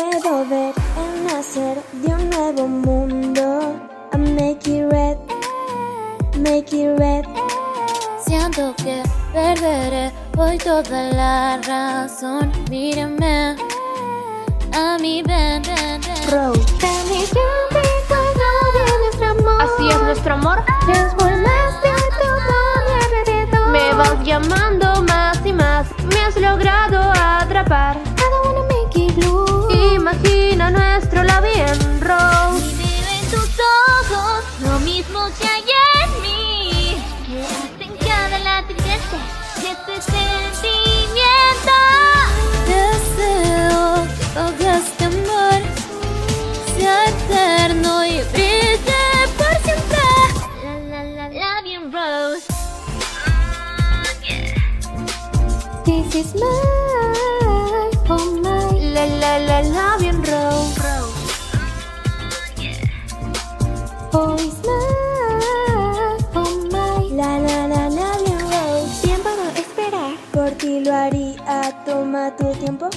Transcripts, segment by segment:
Puedo ver el nacer de un nuevo mundo. I make it red, make it red. Siento que perderé hoy toda la razón. Mírame a mi ven,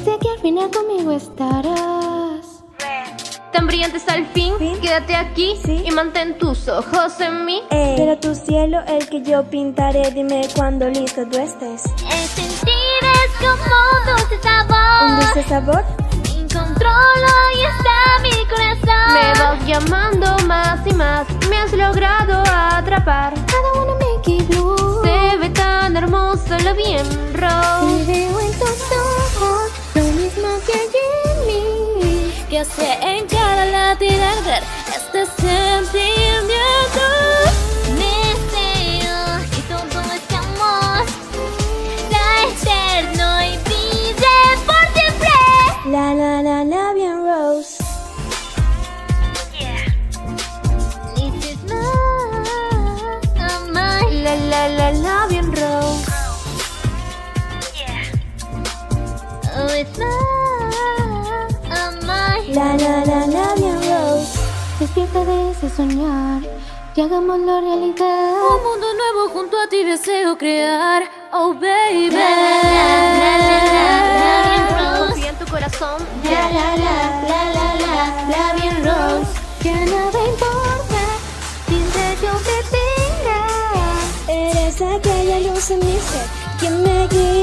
Sé que al final conmigo estarás. Tan brillante hasta el fin. Fin. Quédate aquí Sí. y mantén tus ojos en mí. Eh, pero tu cielo, el que yo pintaré. Dime cuando listo tú estés. Es como un dulce Un sabor. dulce sabor. Sin control ahí está mi corazón. Me vas llamando más y más. Me has logrado atrapar. Don't wanna make it blue. Se ve tan hermoso lo bien Rose. Y veo en tus ojos lo mismo que hay en mí. que hace en cada latir arder este sentimiento. Oh, it's my. La la la la bien Rose. Despierta de ese soñar y hagámoslo realidad. Un mundo nuevo junto a ti deseo crear. Oh, baby. Confía en tu corazón. La la la la la la la bien Rose. Ya nada importa, mientras yo te tenga. Eres aquella luz en mi ser que me guía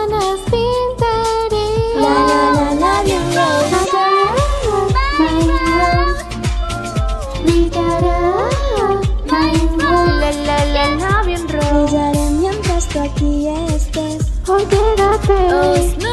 Oh, it's my